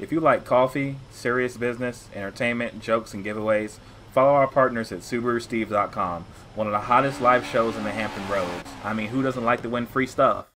If you like coffee, serious business, entertainment, jokes, and giveaways, follow our partners at SubaruSteve.com, one of the hottest live shows in the Hampton Roads. I mean, who doesn't like to win free stuff?